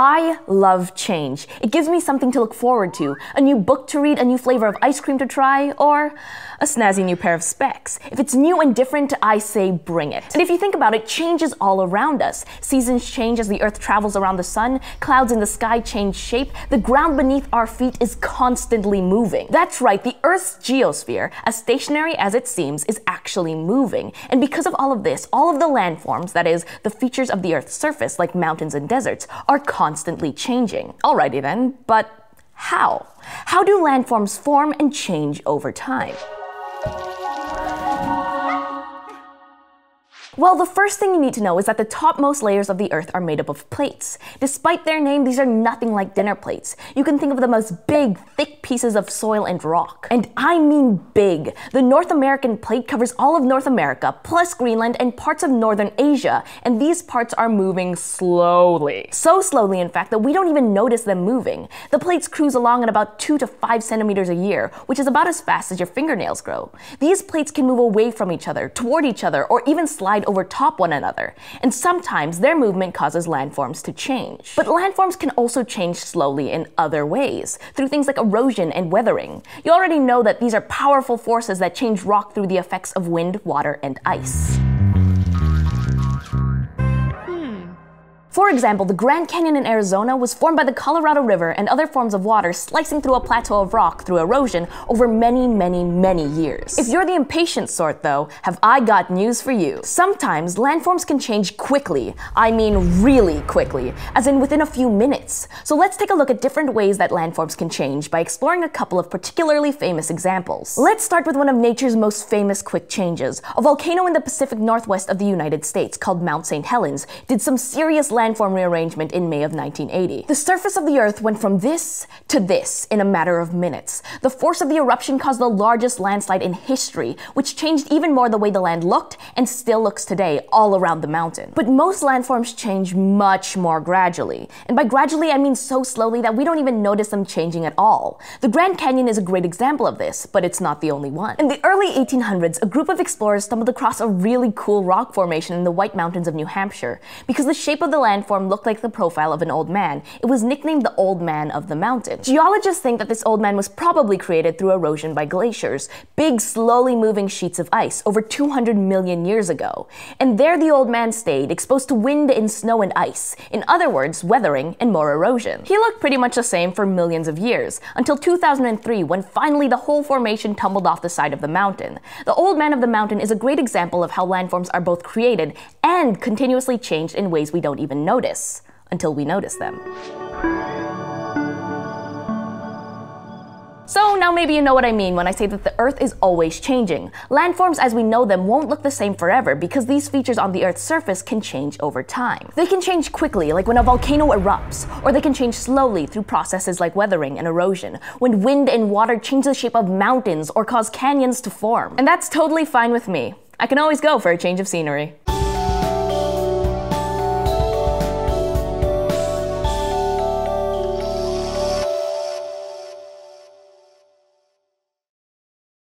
I love change. It gives me something to look forward to, a new book to read, a new flavor of ice cream to try, or a snazzy new pair of specs. If it's new and different, I say bring it. And if you think about it, change is all around us. Seasons change as the earth travels around the sun, clouds in the sky change shape, the ground beneath our feet is constantly moving. That's right, the earth's geosphere, as stationary as it seems, is actually moving. And because of all of this, all of the landforms, that is, the features of the earth's surface, like mountains and deserts, are constantly constantly changing. Alrighty then, but how? How do landforms form and change over time? Well, the first thing you need to know is that the topmost layers of the Earth are made up of plates. Despite their name, these are nothing like dinner plates. You can think of them as big, thick pieces of soil and rock. And I mean big. The North American plate covers all of North America, plus Greenland and parts of Northern Asia, and these parts are moving slowly. So slowly, in fact, that we don't even notice them moving. The plates cruise along at about 2 to 5 centimeters a year, which is about as fast as your fingernails grow. These plates can move away from each other, toward each other, or even slide overtop one another, and sometimes their movement causes landforms to change. But landforms can also change slowly in other ways, through things like erosion and weathering. You already know that these are powerful forces that change rock through the effects of wind, water, and ice. For example, the Grand Canyon in Arizona was formed by the Colorado River and other forms of water slicing through a plateau of rock through erosion over many, many, many years. If you're the impatient sort, though, have I got news for you. Sometimes landforms can change quickly. I mean really quickly, as in within a few minutes. So let's take a look at different ways that landforms can change by exploring a couple of particularly famous examples. Let's start with one of nature's most famous quick changes. A volcano in the Pacific Northwest of the United States called Mount St. Helens did some serious land landform rearrangement in May of 1980. The surface of the Earth went from this to this in a matter of minutes. The force of the eruption caused the largest landslide in history, which changed even more the way the land looked and still looks today all around the mountain. But most landforms change much more gradually. And by gradually, I mean so slowly that we don't even notice them changing at all. The Grand Canyon is a great example of this, but it's not the only one. In the early 1800s, a group of explorers stumbled across a really cool rock formation in the White Mountains of New Hampshire. Because the shape of the landform looked like the profile of an old man. It was nicknamed the Old Man of the Mountain. Geologists think that this old man was probably created through erosion by glaciers, big, slowly moving sheets of ice over 200 million years ago. And there the old man stayed, exposed to wind and snow and ice. In other words, weathering and more erosion. He looked pretty much the same for millions of years, until 2003 when finally the whole formation tumbled off the side of the mountain. The Old Man of the Mountain is a great example of how landforms are both created and continuously changed in ways we don't even notice until we notice them. Now maybe you know what I mean when I say that the Earth is always changing. Landforms as we know them won't look the same forever because these features on the Earth's surface can change over time. They can change quickly, like when a volcano erupts, or they can change slowly through processes like weathering and erosion, when wind and water change the shape of mountains or cause canyons to form. And that's totally fine with me. I can always go for a change of scenery.